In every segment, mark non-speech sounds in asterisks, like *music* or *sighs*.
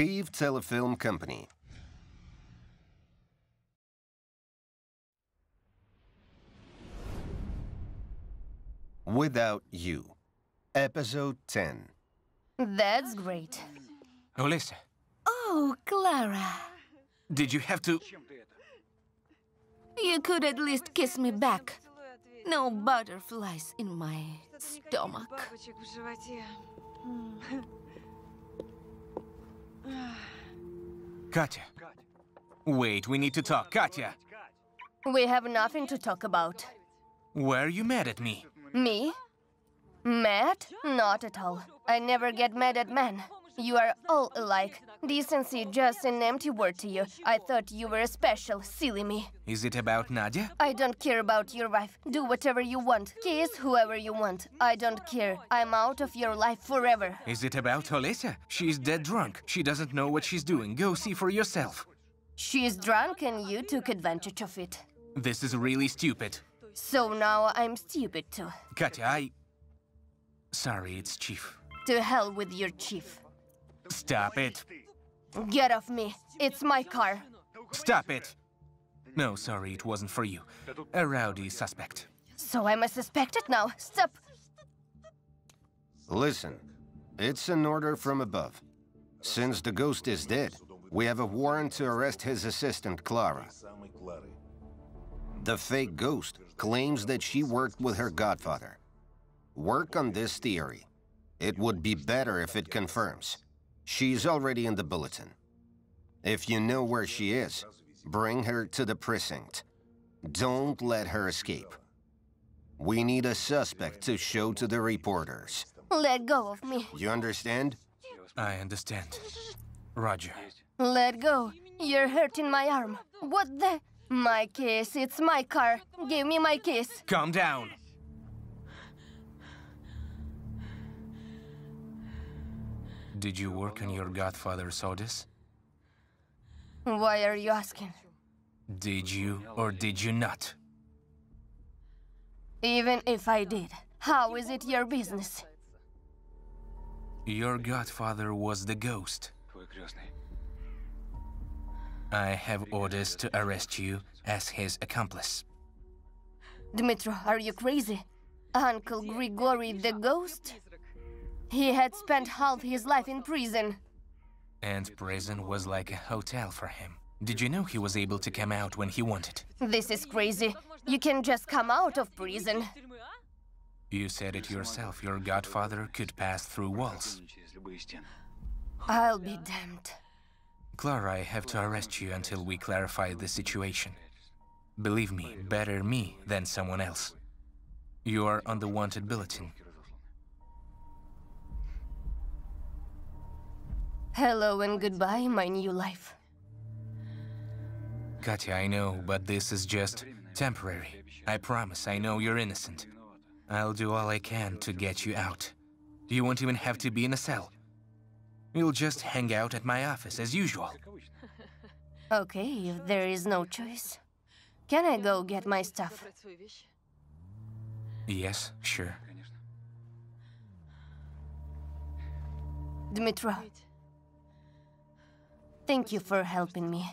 Kyiv Telefilm Company. Without You. Episode 10. That's great. Olesa, Oh, Clara. did you have to... You could at least kiss me back. No butterflies in my stomach. *sighs* Katya. Wait, we need to talk. Katya! We have nothing to talk about. Were you mad at me? Me? Mad? Not at all. I never get mad at men. You are all alike. Decency just an empty word to you. I thought you were a special, silly me. Is it about Nadia? I don't care about your wife. Do whatever you want. Kiss whoever you want. I don't care. I'm out of your life forever. Is it about Olesa? She's dead drunk. She doesn't know what she's doing. Go see for yourself. She's drunk and you took advantage of it. This is really stupid. So now I'm stupid too. Katya, I... Sorry, it's Chief. To hell with your chief. Stop it. Get off me. It's my car. Stop it. No, sorry, it wasn't for you. A rowdy suspect. So I'm a suspected now. Stop. Listen, it's an order from above. Since the ghost is dead, we have a warrant to arrest his assistant, Clara. The fake ghost claims that she worked with her godfather. Work on this theory. It would be better if it confirms. She's already in the bulletin. If you know where she is, bring her to the precinct. Don't let her escape. We need a suspect to show to the reporters. Let go of me. You understand? I understand. Roger. Let go. You're hurting my arm. What the? My kiss. It's my car. Give me my kiss. Calm down. Did you work on your godfather's orders? Why are you asking? Did you or did you not? Even if I did, how is it your business? Your godfather was the ghost. I have orders to arrest you as his accomplice. Dmitro, are you crazy? Uncle Grigory the ghost? He had spent half his life in prison. And prison was like a hotel for him. Did you know he was able to come out when he wanted? This is crazy. You can just come out of prison. You said it yourself, your godfather could pass through walls. I'll be damned. Clara, I have to arrest you until we clarify the situation. Believe me, better me than someone else. You are on the wanted bulletin. Hello and goodbye, my new life. Katya, I know, but this is just temporary. I promise, I know you're innocent. I'll do all I can to get you out. You won't even have to be in a cell. You'll just hang out at my office as usual. *laughs* Okay, if there is no choice. Can I go get my stuff? Yes, sure. Dmitro. Thank you for helping me.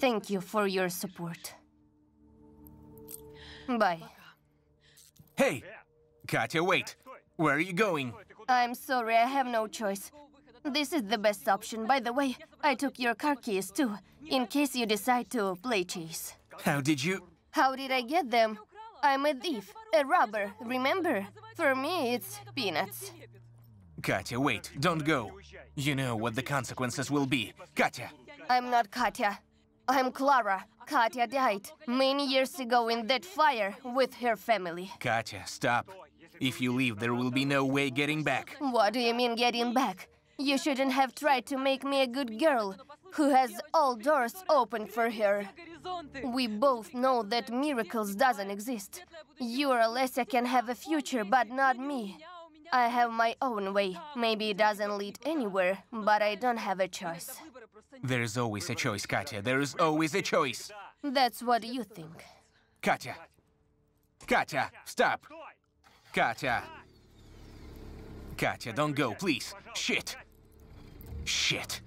Thank you for your support. Bye. Hey! Katya, wait! Where are you going? I'm sorry, I have no choice. This is the best option. By the way, I took your car keys too, in case you decide to play chase. How did you... How did I get them? I'm a thief, a robber, remember? For me, it's peanuts. Katya, wait, don't go. You know what the consequences will be. Katya! I'm not Katya. I'm Clara. Katya died many years ago in that fire with her family. Katya, stop. If you leave, there will be no way getting back. What do you mean getting back? You shouldn't have tried to make me a good girl who has all doors open for her. We both know that miracles doesn't exist. You or Alessia can have a future, but not me. I have my own way. Maybe it doesn't lead anywhere, but I don't have a choice. There is always a choice, Katya. There is always a choice. That's what you think. Katya! Katya, stop! Katya! Katya, don't go, please. Shit! Shit!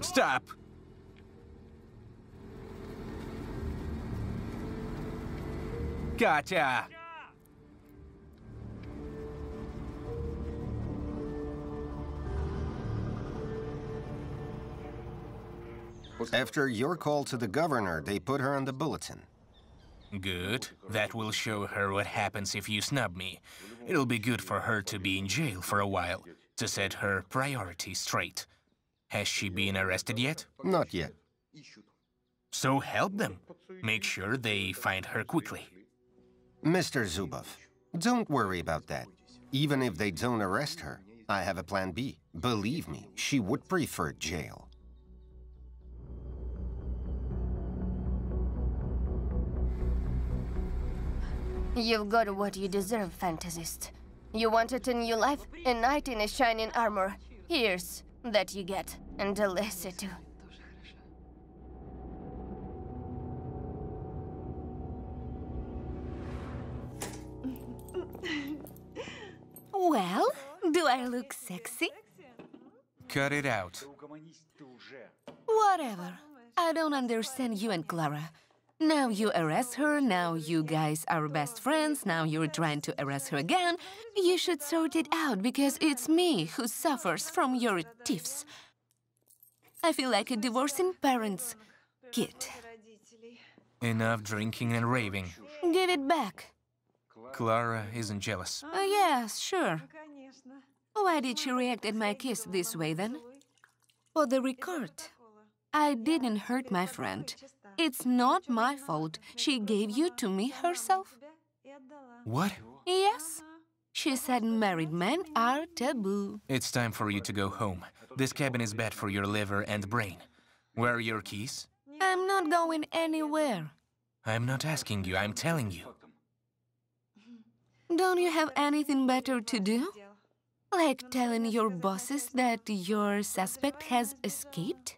Stop! Katya! After your call to the governor, they put her on the bulletin. Good. That will show her what happens if you snub me. It'll be good for her to be in jail for a while, to set her priorities straight. Has she been arrested yet? Not yet. So help them. Make sure they find her quickly. Mr. Zubov, don't worry about that. Even if they don't arrest her, I have a plan B. Believe me, she would prefer jail. You've got what you deserve, fantasist. You wanted a new life, a knight in a shining armor. Here's that you get, and Alessia too. Well, do I look sexy? Cut it out. Whatever. I don't understand you and Clara. Now you arrest her, now you guys are best friends, now you're trying to arrest her again. You should sort it out because it's me who suffers from your tiffs. I feel like a divorcing parent's kid. Enough drinking and raving. Give it back. Clara isn't jealous. Uh, yes, sure. Why did she react at my kiss this way then? For the record, I didn't hurt my friend. It's not my fault. She gave you to me herself. What? Yes. She said married men are taboo. It's time for you to go home. This cabin is bad for your liver and brain. Where are your keys? I'm not going anywhere. I'm not asking you, I'm telling you. Don't you have anything better to do? Like telling your bosses that your suspect has escaped?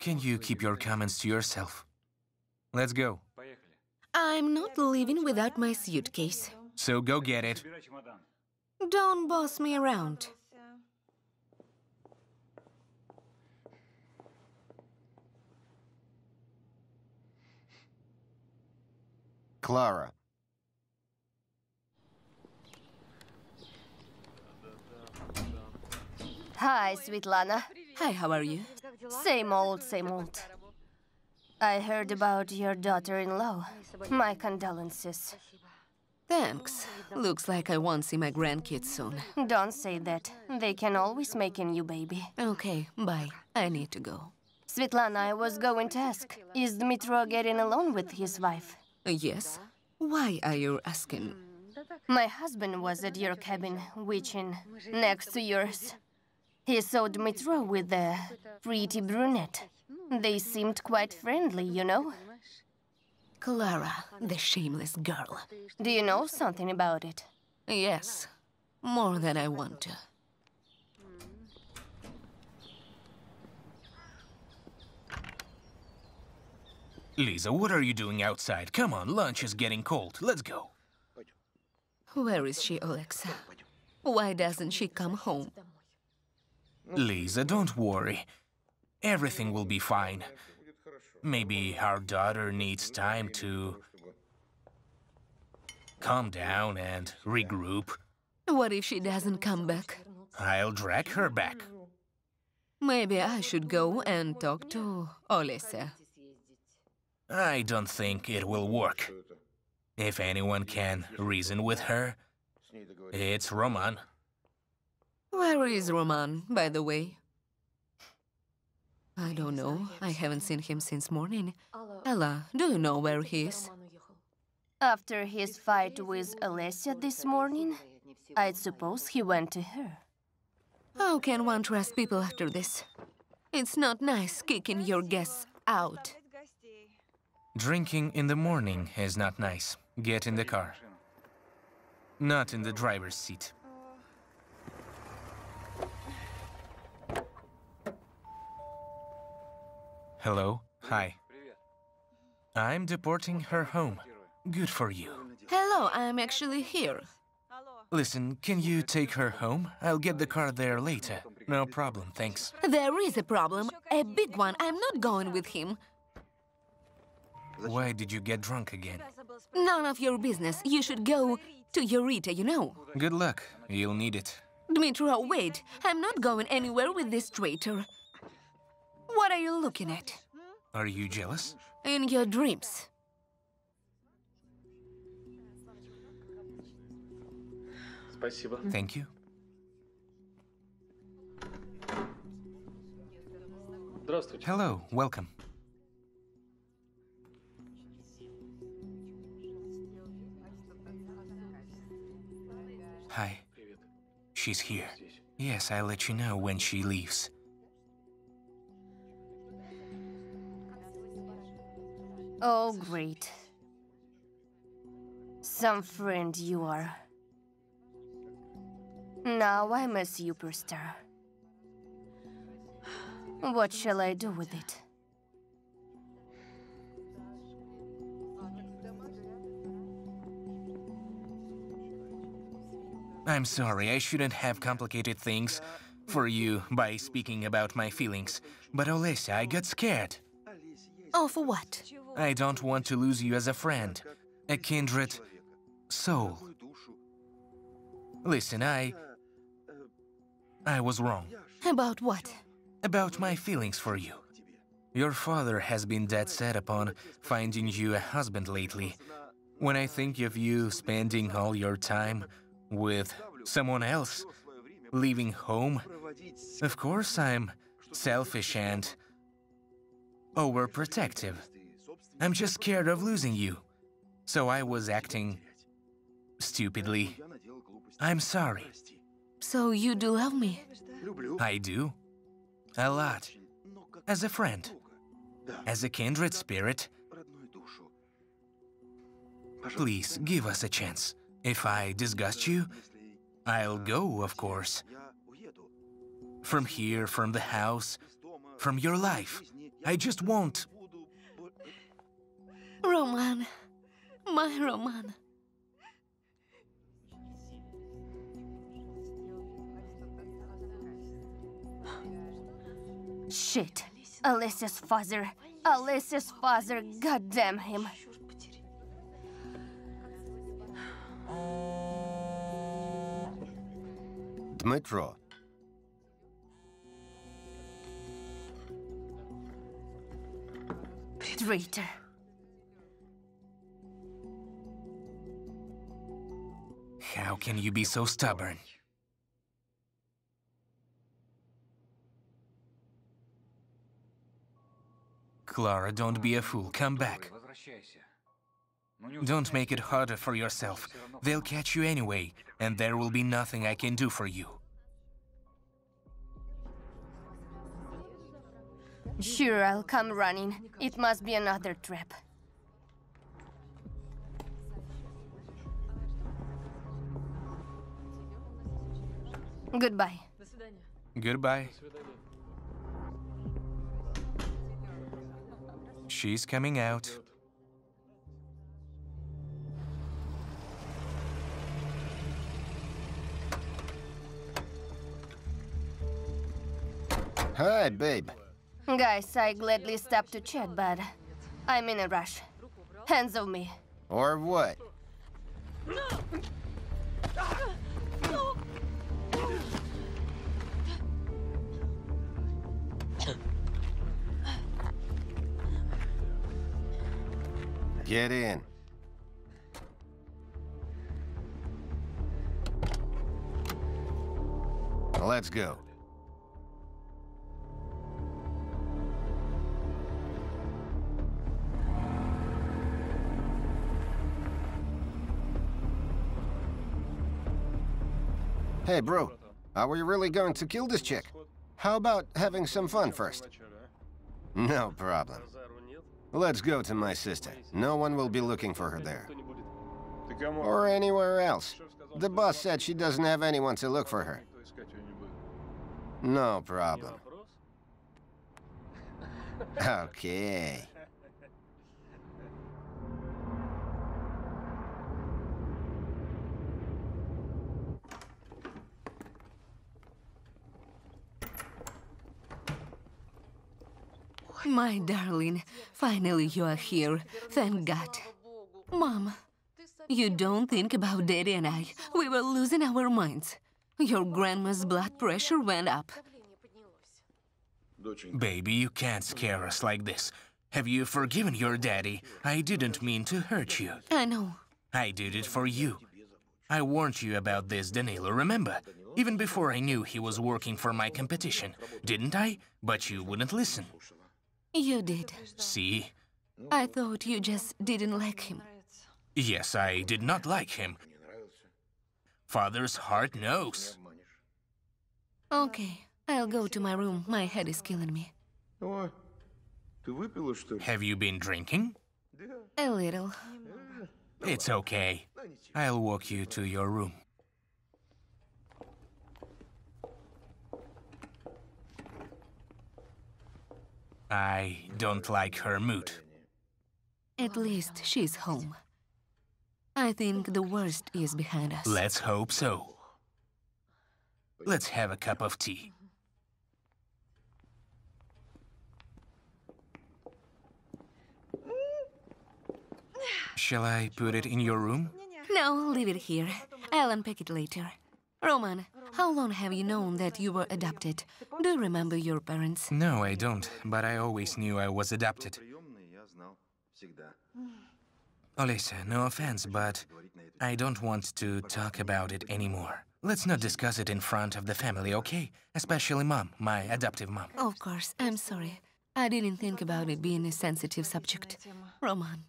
Can you keep your comments to yourself? Let's go. I'm not leaving without my suitcase. So go get it. Don't boss me around. Clara. Hi, Svetlana. Hi, how are you? Same old, same old. I heard about your daughter-in-law. My condolences. Thanks. Looks like I won't see my grandkids soon. Don't say that. They can always make a new baby. Okay, bye. I need to go. Svetlana, I was going to ask, is Dmitro getting along with his wife? Yes? Why are you asking? My husband was at your cabin, witching, next to yours. He saw Dmitro with a pretty brunette. They seemed quite friendly, you know? Clara, the shameless girl. Do you know something about it? Yes, more than I want to. Lisa, what are you doing outside? Come on, lunch is getting cold. Let's go. Where is she, Alexa? Why doesn't she come home? Lisa, don't worry. Everything will be fine. Maybe our daughter needs time to calm down and regroup. What if she doesn't come back? I'll drag her back. Maybe I should go and talk to Olesa. I don't think it will work. If anyone can reason with her, it's Roman. Where is Roman, by the way? I don't know. I haven't seen him since morning. Ella, do you know where he is? After his fight with Alessia this morning, I'd suppose he went to her. How can one trust people after this? It's not nice kicking your guests out. Drinking in the morning is not nice. Get in the car. Not in the driver's seat. Hello? Hi. I'm deporting her home. Good for you. Hello, I'm actually here. Listen, can you take her home? I'll get the car there later. No problem, thanks. There is a problem, a big one. I'm not going with him. Why did you get drunk again? None of your business. You should go to Eureka, you know. Good luck. You'll need it. Dmitro, wait. I'm not going anywhere with this traitor. What are you looking at? Are you jealous? In your dreams. Thank you. Hello, welcome. Hi. She's here. Yes, I'll let you know when she leaves. Oh, great. Some friend you are. Now I'm a superstar. What shall I do with it? I'm sorry, I shouldn't have complicated things for you by speaking about my feelings. But Olesya, I got scared. Oh, for what? I don't want to lose you as a friend, a kindred soul. Listen, I. I was wrong About what? about my feelings for you. Your father has been dead set upon finding you a husband lately. When I think of you spending all your time with someone else, leaving home, of course I'm selfish and overprotective. I'm just scared of losing you. So I was acting stupidly. I'm sorry. So you do love me? I do. A lot. As a friend. As a kindred spirit. Please, give us a chance. If I disgust you, I'll go, of course. From here, from the house, from your life. I just won't. Roman. My Roman. Shit. Alicia's father. Alicia's father. Goddamn him. Dmitro, Traitor. How can you be so stubborn? Clara, don't be a fool. Come back. Don't make it harder for yourself. They'll catch you anyway, and there will be nothing I can do for you. Sure, I'll come running. It must be another trap. Goodbye. Goodbye. She's coming out. Hi, babe. Guys, I gladly stop to chat, but I'm in a rush. Hands of me. Or what? Get in. Let's go. Hey, bro. Are we really going to kill this chick? How about having some fun first? No problem. Let's go to my sister. No one will be looking for her there. Or anywhere else. The boss said she doesn't have anyone to look for her. No problem. *laughs* Okay. My darling, finally you are here. Thank God. Mom, you don't think about Daddy and I. We were losing our minds. Your grandma's blood pressure went up. Baby, you can't scare us like this. Have you forgiven your daddy? I didn't mean to hurt you. I know. I did it for you. I warned you about this, Danilo, remember? Even before I knew he was working for my competition, didn't I? But you wouldn't listen. You did. See? I thought you just didn't like him. Yes, I did not like him. Father's heart knows. Okay, I'll go to my room. My head is killing me. Have you been drinking? A little. It's okay. I'll walk you to your room. I don't like her mood. At least she's home. I think the worst is behind us. Let's hope so. Let's have a cup of tea. Shall I put it in your room? No, leave it here. I'll unpack it later. Roman, how long have you known that you were adopted? Do you remember your parents? No, I don't, but I always knew I was adopted. Olesa, no offense, but I don't want to talk about it anymore. Let's not discuss it in front of the family, okay? Especially mom, my adoptive mom. Of course, I'm sorry. I didn't think about it being a sensitive subject. Roman,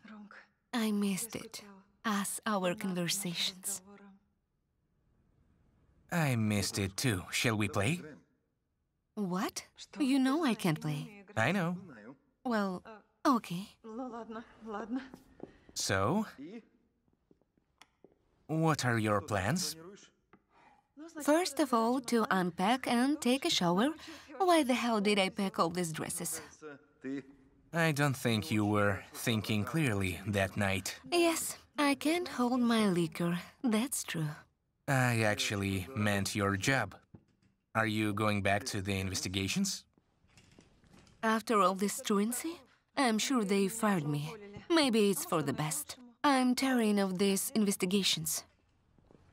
I missed it, as our conversations. I missed it too. Shall we play? What? You know I can't play. I know. Well, okay. So? What are your plans? First of all, to unpack and take a shower. Why the hell did I pack all these dresses? I don't think you were thinking clearly that night. Yes, I can't hold my liquor. That's true. I actually meant your job. Are you going back to the investigations? After all this truancy, I'm sure they fired me. Maybe it's for the best. I'm tiring of these investigations.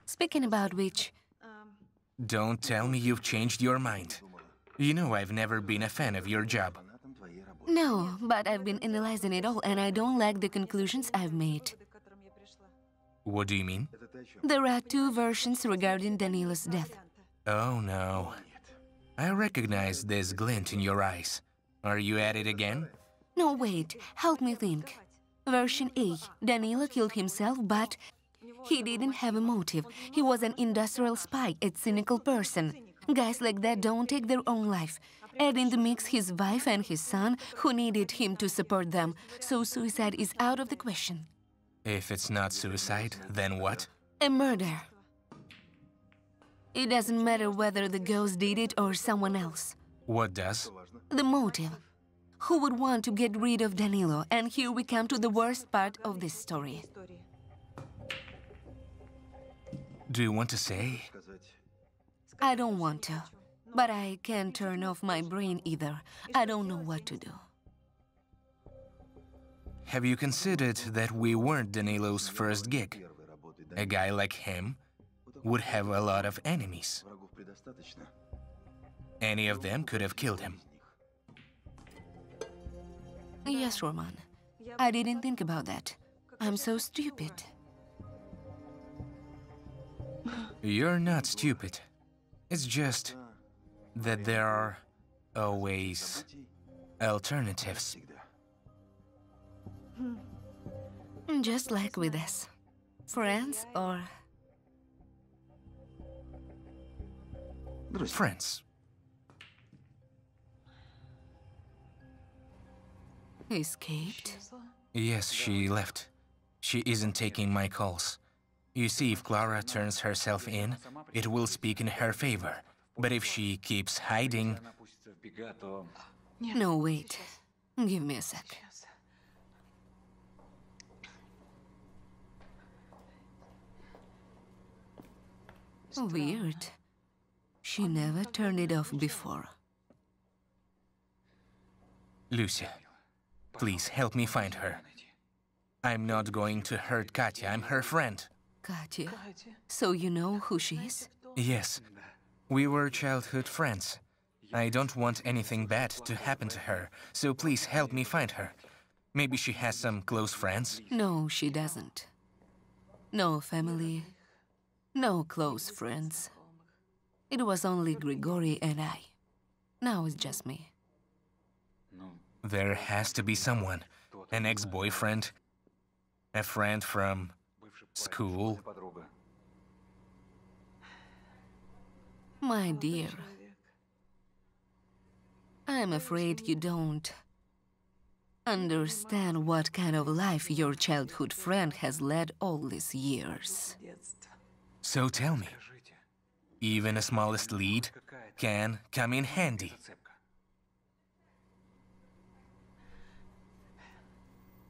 Speaking about which... Don't tell me you've changed your mind. You know I've never been a fan of your job. No, but I've been analyzing it all and I don't like the conclusions I've made. What do you mean? There are two versions regarding Danilo's death. Oh no. I recognize this glint in your eyes. Are you at it again? No, wait. Help me think. Version A. Danilo killed himself, but he didn't have a motive. He was an industrial spy, a cynical person. Guys like that don't take their own life. Add in the mix his wife and his son, who needed him to support them, so suicide is out of the question. If it's not suicide, then what? A murder. It doesn't matter whether the ghost did it or someone else. What does? The motive. Who would want to get rid of Danilo? And here we come to the worst part of this story. Do you want to say? I don't want to. But I can't turn off my brain either. I don't know what to do. Have you considered that we weren't Danilo's first gig? A guy like him would have a lot of enemies. Any of them could have killed him. Yes, Roman. I didn't think about that. I'm so stupid. You're not stupid. It's just that there are always alternatives. Hmm. Just like with us. Friends or... Friends. Escaped? Yes, she left. She isn't taking my calls. You see, if Clara turns herself in, it will speak in her favor. But if she keeps hiding... No, wait. Give me a sec. Oh, weird. She never turned it off before. Lucia, please help me find her. I'm not going to hurt Katya. I'm her friend. Katya. So you know who she is? Yes, we were childhood friends. I don't want anything bad to happen to her, so please help me find her. Maybe she has some close friends. No, she doesn't. No family, no close friends. It was only Grigory and I. Now it's just me. There has to be someone. An ex boyfriend, a friend from school. My dear, I'm afraid you don't understand what kind of life your childhood friend has led all these years. So tell me, even a smallest lead can come in handy.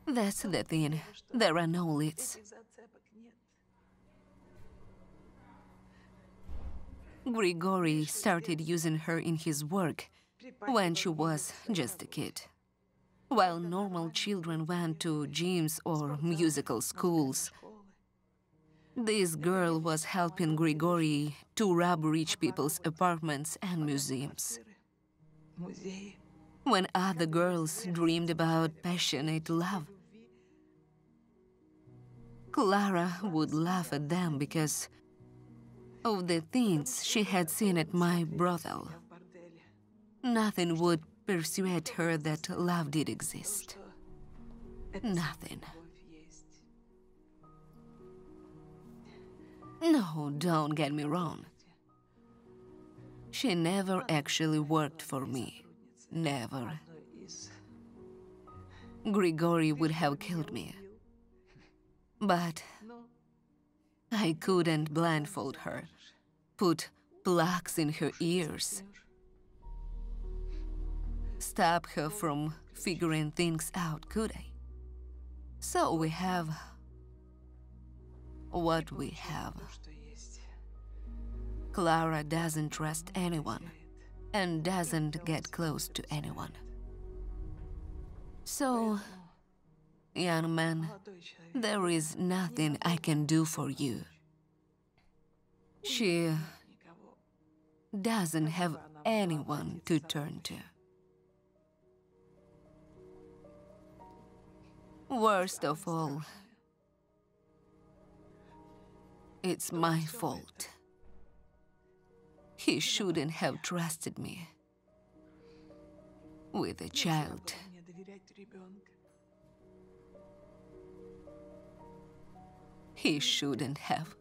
That's the thing. There are no leads. Grigory started using her in his work when she was just a kid. While normal children went to gyms or musical schools, this girl was helping Grigory to rob rich people's apartments and museums. When other girls dreamed about passionate love, Clara would laugh at them because of the things she had seen at my brothel. Nothing would persuade her that love did exist. Nothing. No, don't get me wrong. She never actually worked for me. Never. Grigory would have killed me. But I couldn't blindfold her, put plugs in her ears, stop her from figuring things out, could I? So we have what we have. Clara doesn't trust anyone and doesn't get close to anyone. So, young man, there is nothing I can do for you. She doesn't have anyone to turn to. Worst of all, it's my fault. He shouldn't have trusted me with a child. He shouldn't have.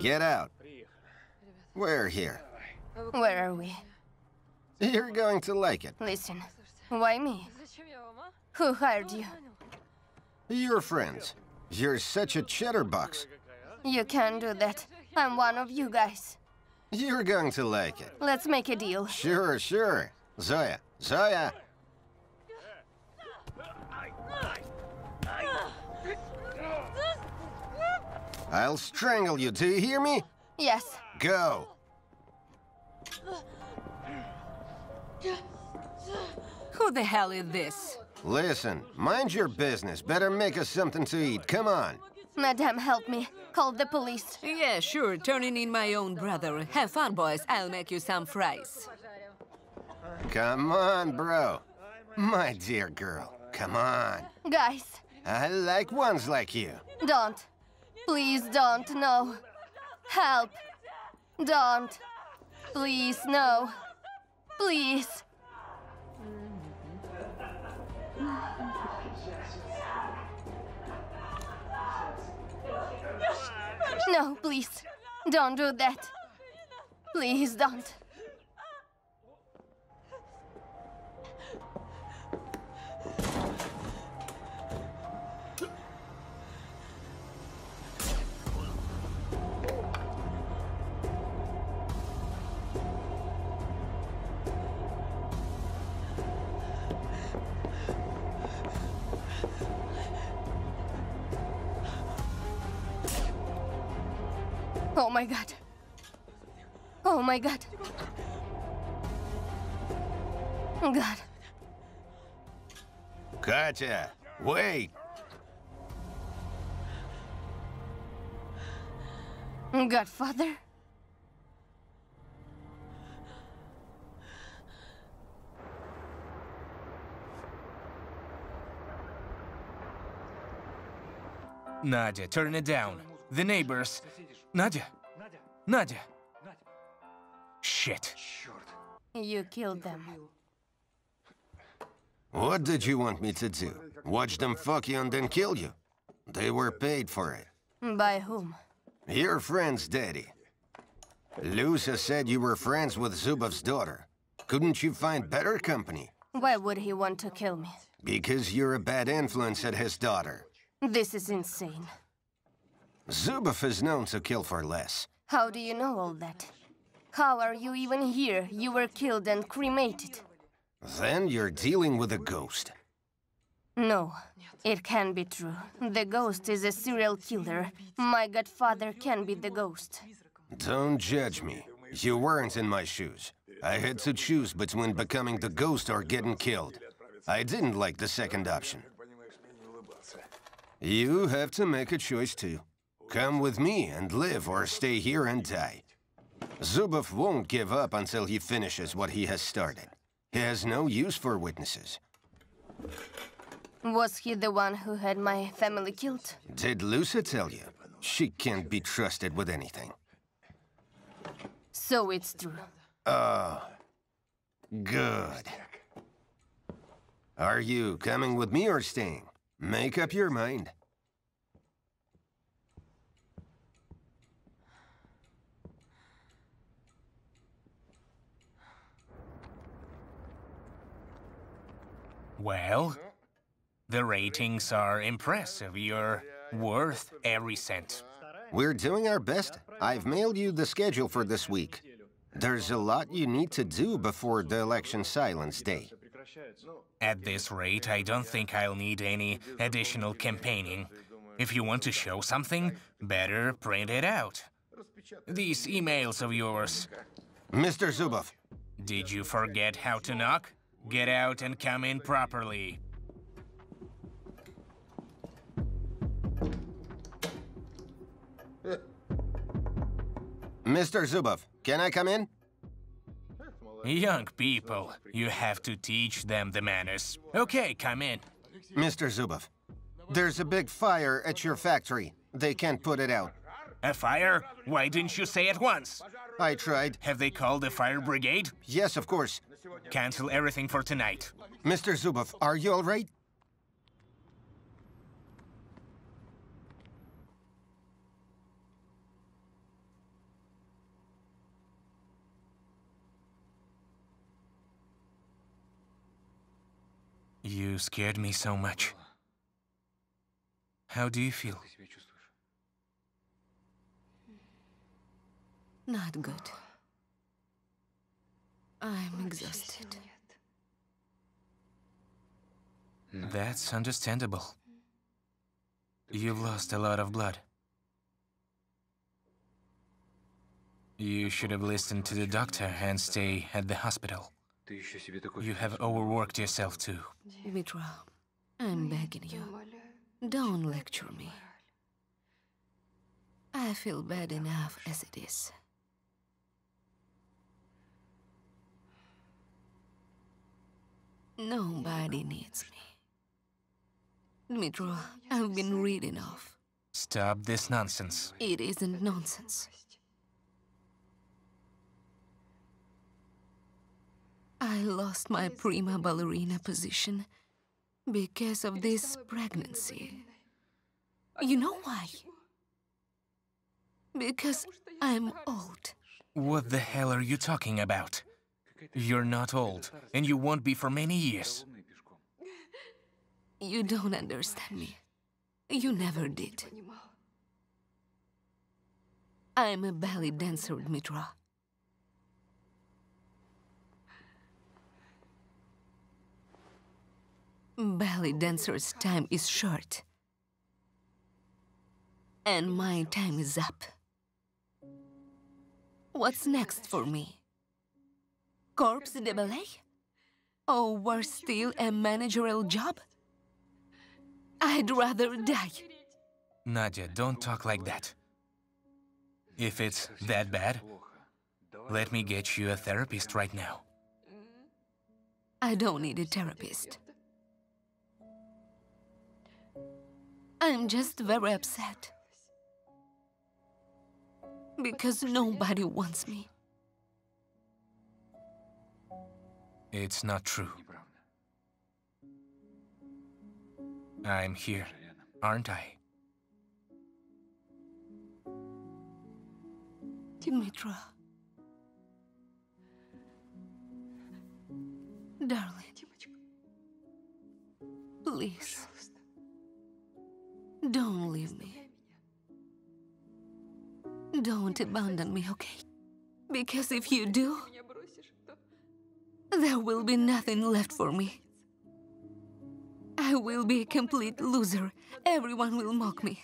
Get out. We're here. Where are we? You're going to like it. Listen, why me? Who hired you? Your friends. You're such a chatterbox. You can't do that. I'm one of you guys. You're going to like it. Let's make a deal. Sure, sure. Zoya, Zoya. I'll strangle you. Do you hear me? Yes. Go. Who the hell is this? Listen, mind your business. Better make us something to eat. Come on. Madame, help me. Call the police. Yeah, sure, turning in my own brother. Have fun, boys. I'll make you some fries. Come on, bro. My dear girl, come on. Guys, I like ones like you. don't. Please don't, no. Help. Don't. Please, no. Please. No, please. Don't do that. Please don't. Oh my god. Oh my god. God. Katya, wait! Godfather? Nadia, turn it down. The neighbors. Nadia. Nadia. Shit. You killed them. What did you want me to do? Watch them fuck you and then kill you? They were paid for it. By whom? Your friend's daddy. Lusa said you were friends with Zubov's daughter. Couldn't you find better company? Why would he want to kill me? Because you're a bad influence at his daughter. This is insane. Zubov is known to kill for less. How do you know all that? How are you even here? You were killed and cremated. Then you're dealing with a ghost. No, it can be true. The ghost is a serial killer. My godfather can be the ghost. Don't judge me. You weren't in my shoes. I had to choose between becoming the ghost or getting killed. I didn't like the second option. You have to make a choice too. Come with me and live or stay here and die. Zubov won't give up until he finishes what he has started. He has no use for witnesses. Was he the one who had my family killed? Did Lusa tell you? She can't be trusted with anything. So it's true. Oh, good. Are you coming with me or staying? Make up your mind. Well, the ratings are impressive. You're worth every cent. We're doing our best. I've mailed you the schedule for this week. There's a lot you need to do before the election silence day. At this rate, I don't think I'll need any additional campaigning. If you want to show something, better print it out. These emails of yours, Mr. Zubov, did you forget how to knock? Get out and come in properly. *laughs* Mr. Zubov, can I come in? Young people, you have to teach them the manners. Okay, come in. Mr. Zubov, there's a big fire at your factory. They can't put it out. A fire? Why didn't you say at once? I tried. Have they called the fire brigade? Yes, of course. Cancel everything for tonight. Mr. Zubov, are you all right? You scared me so much. How do you feel? Not good. I'm exhausted. That's understandable. You've lost a lot of blood. You should have listened to the doctor and stay at the hospital. You have overworked yourself too. Dmitro, I'm begging you. Don't lecture me. I feel bad enough as it is. Nobody needs me. Dmitro, I've been reading off. Stop this nonsense. It isn't nonsense. I lost my prima ballerina position because of this pregnancy. You know why? Because I'm old. What the hell are you talking about? You're not old, and you won't be for many years. *laughs* You don't understand me. You never did. I'm a ballet dancer, Dmitra. Ballet dancer's time is short. And my time is up. What's next for me? Corps de ballet? Or worse still, a managerial job? I'd rather die. Nadia, don't talk like that. If it's that bad, let me get you a therapist right now. I don't need a therapist. I'm just very upset. Because nobody wants me. It's not true. I'm here, aren't I? Dimitra. Darling, please. Don't leave me. Don't abandon me, okay? Because if you do, there will be nothing left for me. I will be a complete loser. Everyone will mock me.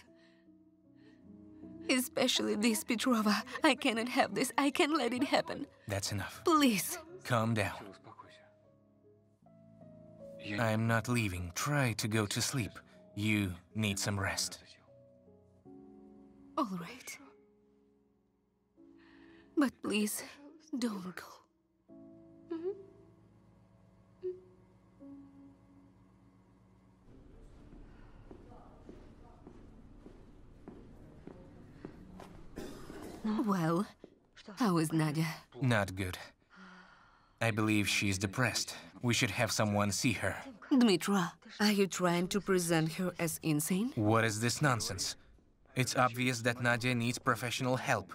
Especially this Petrova. I cannot have this. I can't let it happen. That's enough. Please. Calm down. I'm not leaving. Try to go to sleep. You need some rest. All right. But please, don't go. Well, how is Nadia? Not good. I believe she's depressed. We should have someone see her. Dmitra, are you trying to present her as insane? What is this nonsense? It's obvious that Nadia needs professional help.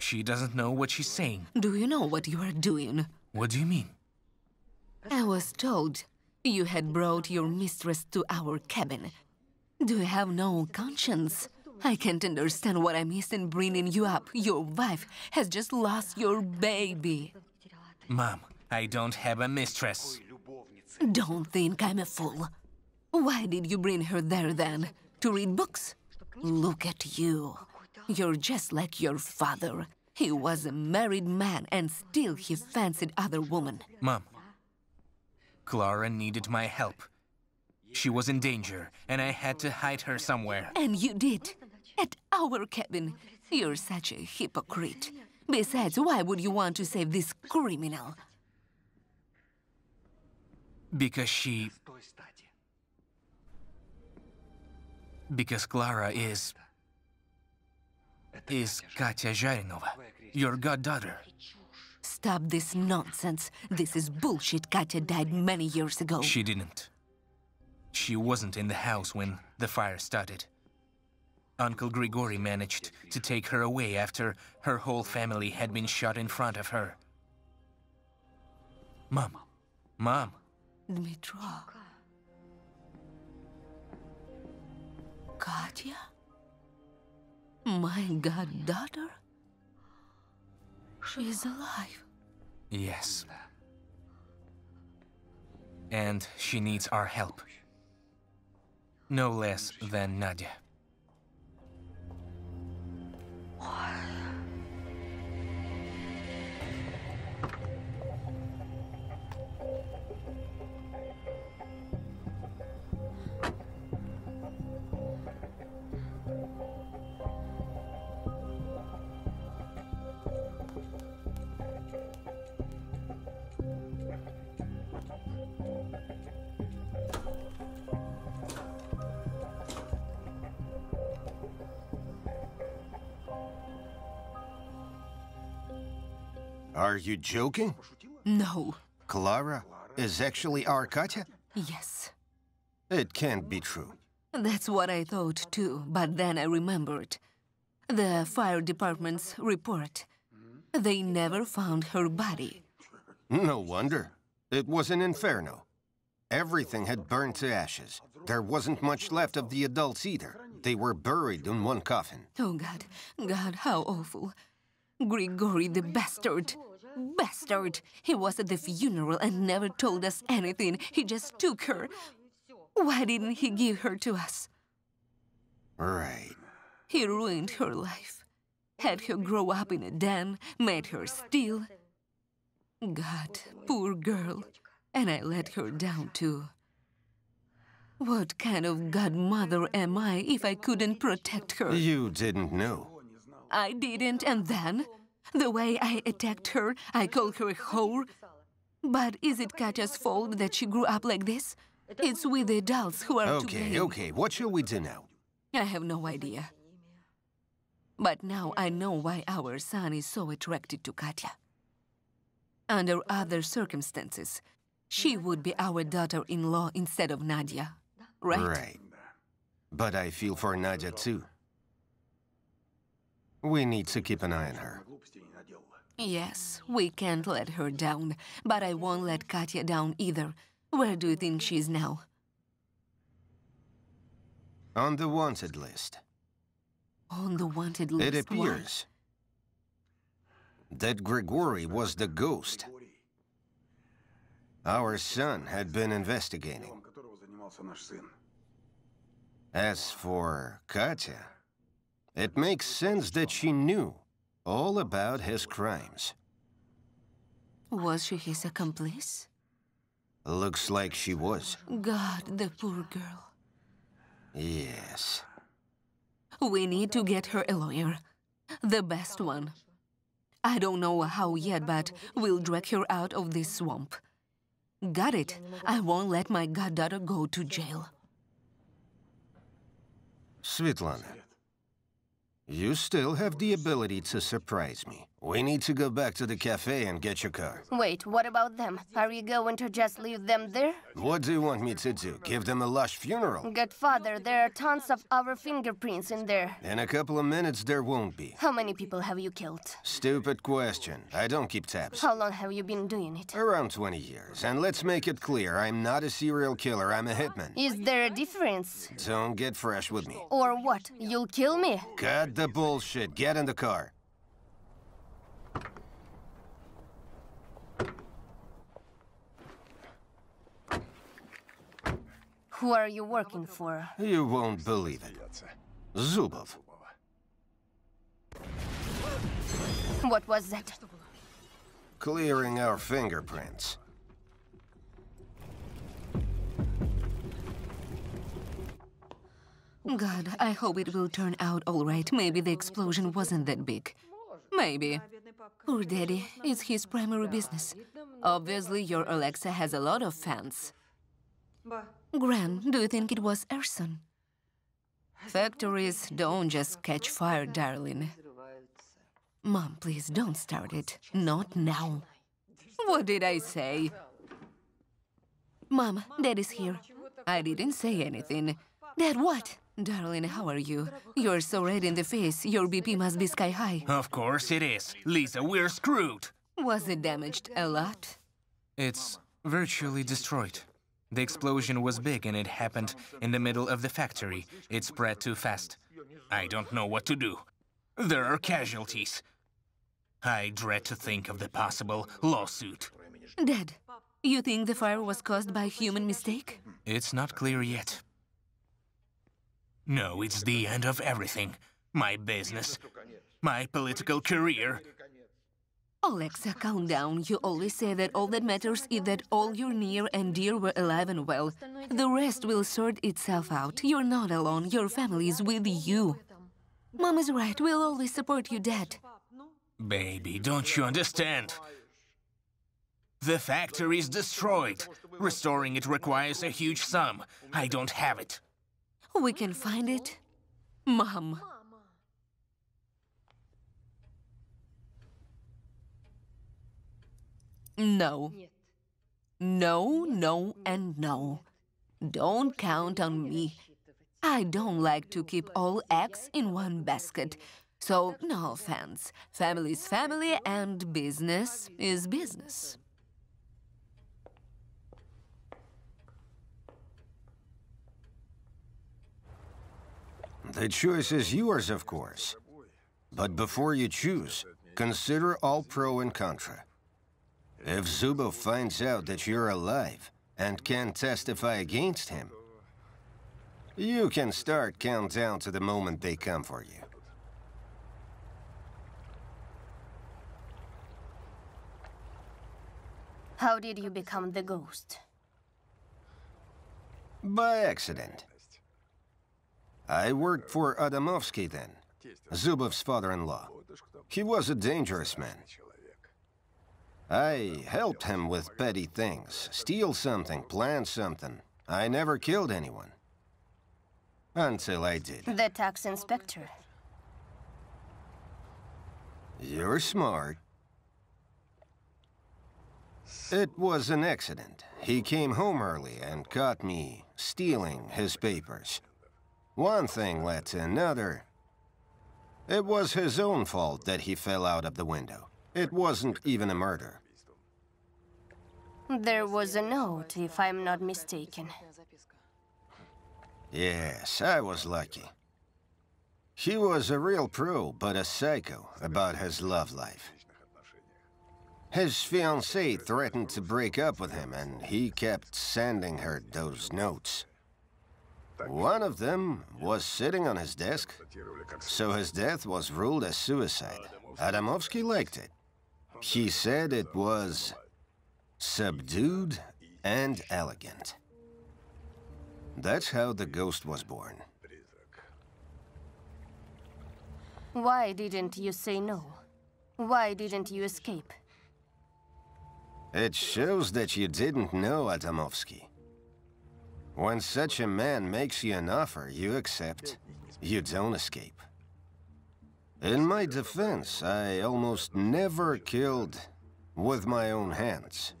She doesn't know what she's saying. Do you know what you are doing? What do you mean? I was told you had brought your mistress to our cabin. Do you have no conscience? I can't understand what I missed in bringing you up. Your wife has just lost your baby. Mom, I don't have a mistress. Don't think I'm a fool. Why did you bring her there then? To read books? Look at you. You're just like your father. He was a married man and still he fancied other women. Mom, Clara needed my help. She was in danger, and I had to hide her somewhere. And you did. At our cabin. You're such a hypocrite. Besides, why would you want to save this criminal? Because she. Because Clara is. is Katya Zharinova, your goddaughter. Stop this nonsense. This is bullshit. Katya died many years ago. She didn't. She wasn't in the house when the fire started. Uncle Grigory managed to take her away after her whole family had been shot in front of her. Mom. Mom. Dmitra. Katya? My goddaughter? She's alive. Yes. And she needs our help. No less than Nadia. 坏、Are you joking? No. Clara is actually our Katya? Yes. It can't be true. That's what I thought too, but then I remembered. The fire department's report. They never found her body. No wonder. It was an inferno. Everything had burned to ashes. There wasn't much left of the adults either. They were buried in one coffin. Oh God, God, how awful. Grigory the bastard. Bastard! He was at the funeral and never told us anything. He just took her. Why didn't he give her to us? Right. He ruined her life. Had her grow up in a den, made her steal. God, poor girl. And I let her down too. What kind of godmother am I if I couldn't protect her? You didn't know. I didn't, and then? The way I attacked her, I called her a whore. But is it Katya's fault that she grew up like this? It's we the adults who are to Okay, blame. okay. What shall we do now? I have no idea. But now I know why our son is so attracted to Katya. Under other circumstances, she would be our daughter-in-law instead of Nadia, right? Right. But I feel for Nadia too. We need to keep an eye on her. Yes, we can't let her down, but I won't let Katya down either. Where do you think she is now? On the wanted list. On the wanted list? It appears what? that Grigory was the ghost our son had been investigating. As for Katya, it makes sense that she knew all about his crimes. Was she his accomplice? Looks like she was. God, the poor girl. Yes. We need to get her a lawyer. The best one. I don't know how yet, but we'll drag her out of this swamp. Got it. I won't let my goddaughter go to jail. Svetlana, you still have the ability to surprise me. We need to go back to the cafe and get your car. Wait, what about them? Are you going to just leave them there? What do you want me to do? Give them a lush funeral? Godfather, there are tons of our fingerprints in there. In a couple of minutes, there won't be. How many people have you killed? Stupid question. I don't keep tabs. How long have you been doing it? Around 20 years. And let's make it clear I'm not a serial killer, I'm a hitman. Is there a difference? Don't get fresh with me. Or what? You'll kill me? Cut the bullshit. Get in the car. Who are you working for? You won't believe it. Zubov. What was that? Clearing our fingerprints. God, I hope it will turn out all right. Maybe the explosion wasn't that big. Maybe. Poor daddy, it's his primary business. Obviously, your Alexa has a lot of fans. Ба, Gran, do you think it was arson? Factories don't just catch fire, darling. Mom, please don't start it. Not now. What did I say? Mom, Dad is here. I didn't say anything. Dad, what? Darling, how are you? You're so red in the face. Your BP must be sky high. Of course it is. Lisa, we're screwed. Was it damaged a lot? It's virtually destroyed. The explosion was big and it happened in the middle of the factory. It spread too fast. I don't know what to do. There are casualties. I dread to think of the possible lawsuit. Dad, you think the fire was caused by human mistake? It's not clear yet. No, it's the end of everything. My business, my political career. Alexa, calm down. You always say that all that matters is that all your near and dear were alive and well. The rest will sort itself out. You're not alone. Your family is with you. Mom is right. We'll always support you, Dad. Baby, don't you understand? The factory is destroyed. Restoring it requires a huge sum. I don't have it. We can find it. Mom. No. No, no, and no. Don't count on me. I don't like to keep all eggs in one basket. So, no offense. Family is family and business is business. The choice is yours, of course. But before you choose, consider all pro and contra. If Zubov finds out that you're alive and can testify against him, you can start countdown to the moment they come for you. How did you become the ghost? By accident. I worked for Adamovsky then, Zubov's father-in-law. He was a dangerous man. I helped him with petty things. Steal something, plan something. I never killed anyone. Until I did. The tax inspector. You're smart. It was an accident. He came home early and caught me stealing his papers. One thing led to another. It was his own fault that he fell out of the window. It wasn't even a murder. There was a note, if I'm not mistaken. Yes, I was lucky. He was a real pro, but a psycho about his love life. His fiancée threatened to break up with him, and he kept sending her those notes. One of them was sitting on his desk, so his death was ruled as suicide. Adamovsky liked it. He said it was subdued and elegant. That's how the ghost was born. Why didn't you say no? Why didn't you escape? It shows that you didn't know Adamovsky. When such a man makes you an offer, you accept. You don't escape. In my defense, I almost never killed with my own hands.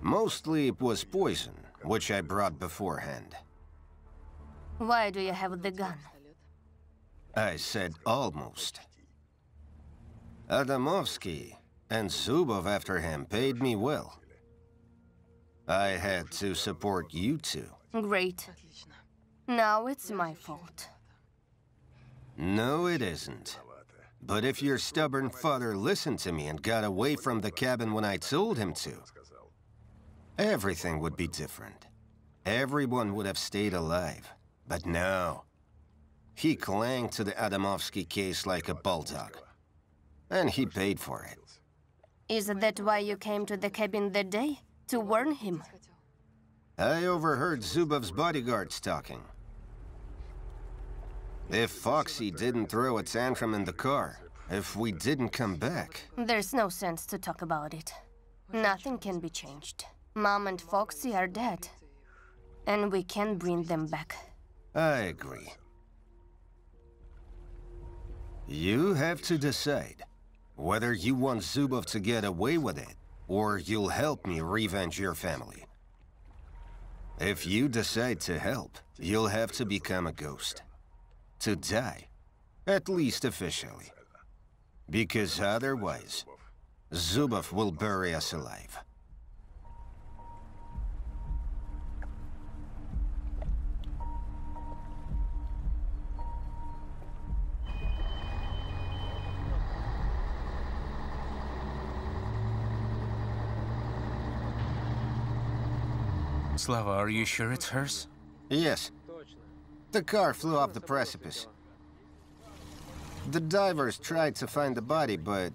Mostly it was poison, which I brought beforehand. Why do you have the gun? I said almost. Adamovsky and Zubov after him paid me well. I had to support you two. Great. Now it's my fault. No, it isn't. But if your stubborn father listened to me and got away from the cabin when I told him to, everything would be different. Everyone would have stayed alive. But no. He clung to the Adamovsky case like a bulldog. And he paid for it. Is that why you came to the cabin that day? To warn him? I overheard Zubov's bodyguards talking. If Foxy didn't throw a tantrum in the car, if we didn't come back, There's no sense to talk about it. Nothing can be changed. Mom and Foxy are dead. And we can't bring them back. I agree. You have to decide whether you want Zubov to get away with it, or you'll help me revenge your family. If you decide to help, you'll have to become a ghost. To die, at least officially. Because otherwise, Zubov will bury us alive. Slava, are you sure it's hers? Yes. The car flew off the precipice. The divers tried to find the body, but...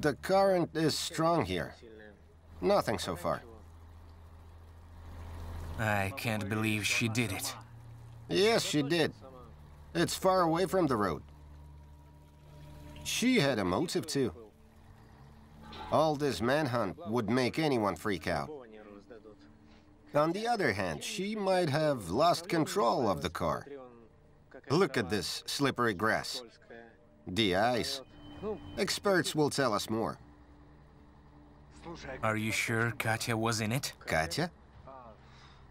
The current is strong here. Nothing so far. I can't believe she did it. Yes, she did. It's far away from the road. She had a motive, too. All this manhunt would make anyone freak out. On the other hand, she might have lost control of the car. Look at this slippery grass. The ice. Experts will tell us more. Are you sure Katya was in it? Katya?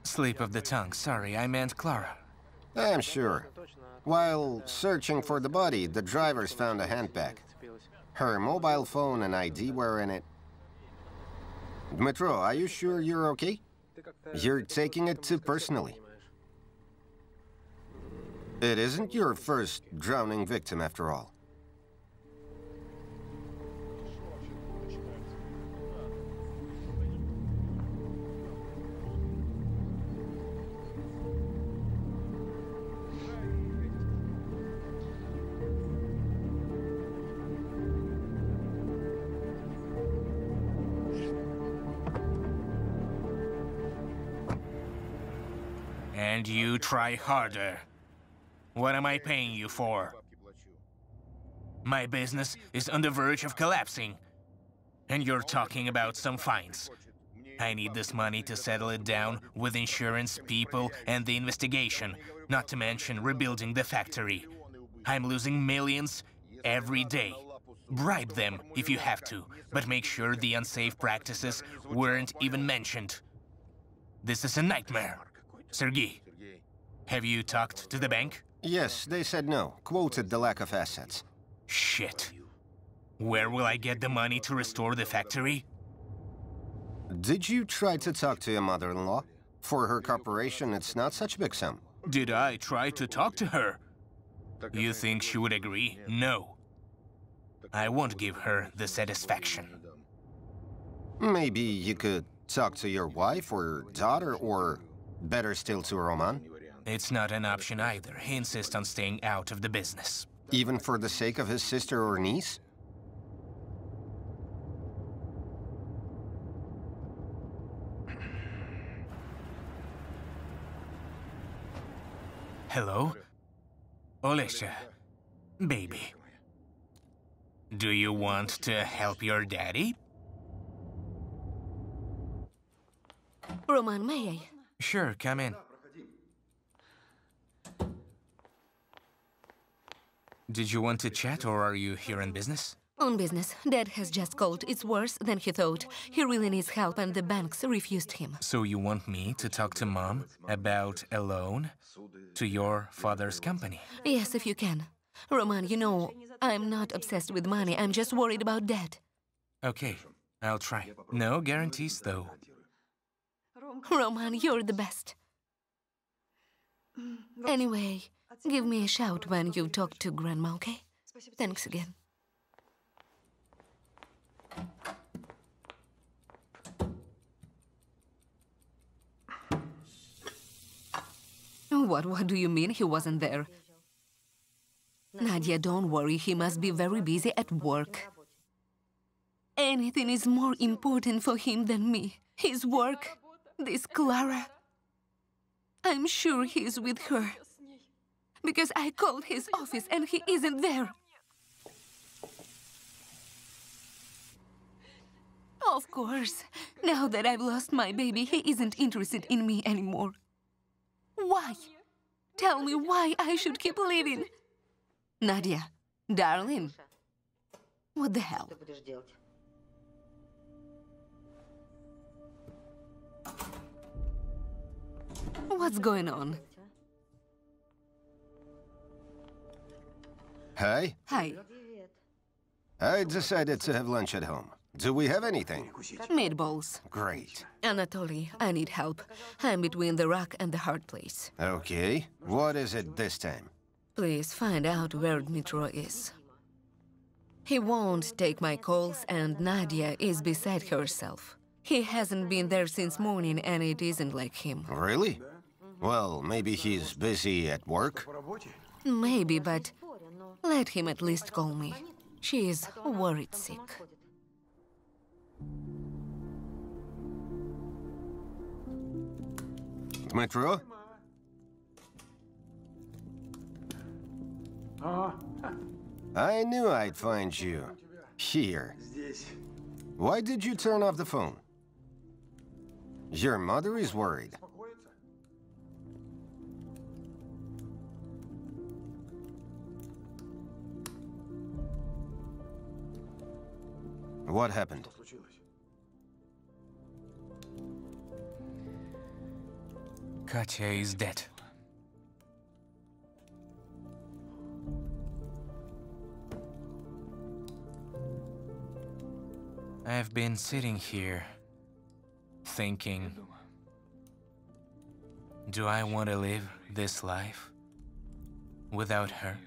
Slip of the tongue. Sorry, I meant Clara. I'm sure. While searching for the body, the drivers found a handbag. Her mobile phone and ID were in it. Dmitro, are you sure you're okay? You're taking it too personally. It isn't your first drowning victim, after all. You try harder. What am I paying you for? My business is on the verge of collapsing. And you're talking about some fines. I need this money to settle it down with insurance, people, and the investigation, not to mention rebuilding the factory. I'm losing millions every day. Bribe them if you have to, but make sure the unsafe practices weren't even mentioned. This is a nightmare. Sergei, have you talked to the bank? Yes, they said no, quoted the lack of assets. Shit. Where will I get the money to restore the factory? Did you try to talk to your mother-in-law? For her corporation, it's not such a big sum. Did I try to talk to her? You think she would agree? No. I won't give her the satisfaction. Maybe you could talk to your wife or daughter, or better still to Roman? It's not an option either. He insists on staying out of the business. Even for the sake of his sister or niece? Hello? Olesha, baby. Do you want to help your daddy? Roman, may I? Sure, come in. Did you want to chat or are you here in business? On business. Dad has just called. It's worse than he thought. He really needs help and the banks refused him. So you want me to talk to mom about a loan to your father's company? Yes, if you can. Roman, you know, I'm not obsessed with money. I'm just worried about Dad. Okay, I'll try. No guarantees though. Roman, you're the best. Anyway, give me a shout when you talk to Grandma, okay? Thanks again. Oh, what, what do you mean he wasn't there? Nadia, don't worry, he must be very busy at work. Anything is more important for him than me. His work, this Clara. I'm sure he's with her. Because I called his office and he isn't there. Of course. Now that I've lost my baby, he isn't interested in me anymore. Why? Tell me why I should keep living. Nadia, darling. What the hell? What's going on? Hi, Hi, I decided to have lunch at home. Do we have anything? meatballs. Great. Anatoly, I need help. I'm between the rock and the hard place. Okay, what is it this time? Please find out where Dmitro is. He won't take my calls, and Nadia is beside herself. He hasn't been there since morning, and it isn't like him. Really? Well, maybe he's busy at work? Maybe, but let him at least call me. She is worried sick. Dmitro? Uh-huh. I knew I'd find you. Here. Why did you turn off the phone? Your mother is worried. What happened? Katya is dead. I've been sitting here, thinking, do I want to live this life without her?